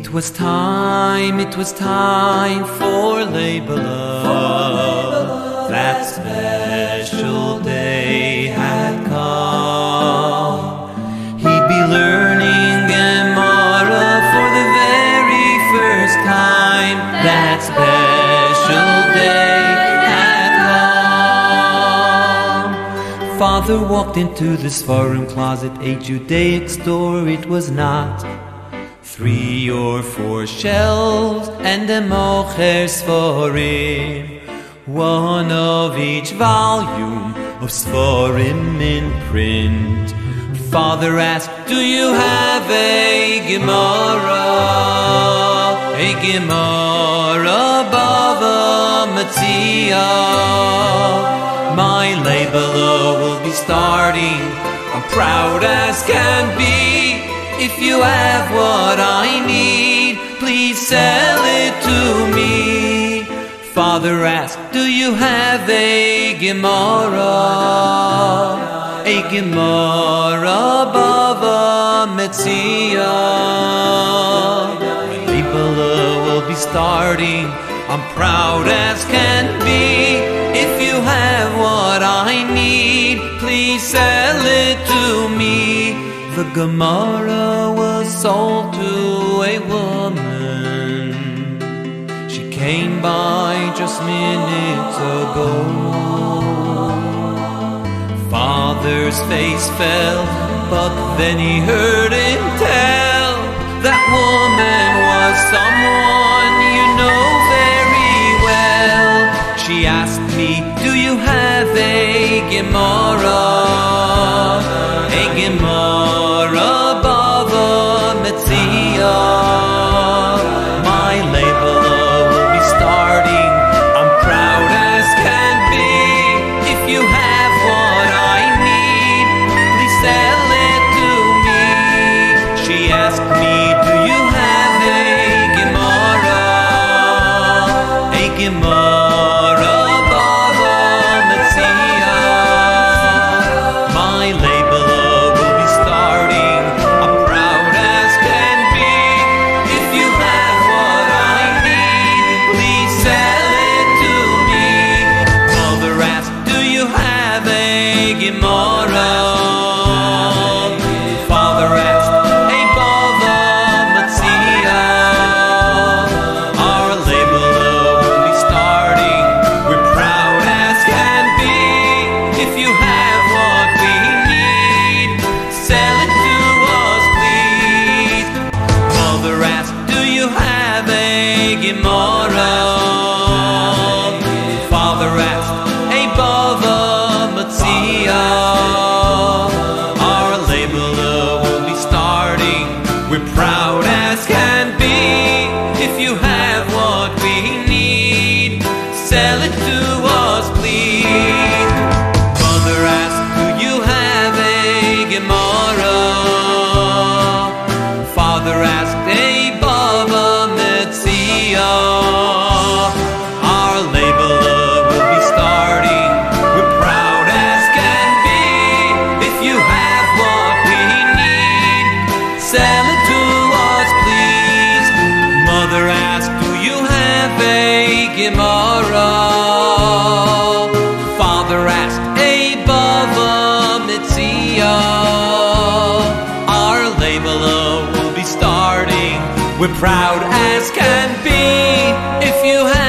It was time, it was time for love. That special day had come. He'd be learning Gemara for the very first time. That special day had come. Father walked into this foreign closet, a Judaic store. It was not. Three or four shelves and a mocher sforim One of each volume of sforim in print. Father asked, do you have a Gemara? A Gemara Bava Metzia My Leibele will be starting. I'm proud as can be if you have what I Father asked, Do you have a Gemara? A Gemara Bava Metzia. My Leibele will be starting. I'm proud as can be. If you have what I need, please sell it to me. The Gemara was sold to a woman. Came by just minutes ago. Father's face fell, but then he heard him tell that woman asked me, sell it to us, please. Mother asked, Do you have a Gemara? Father asked, A Bava Metzia. Our Leibele will be starting. We're proud as can be. If you have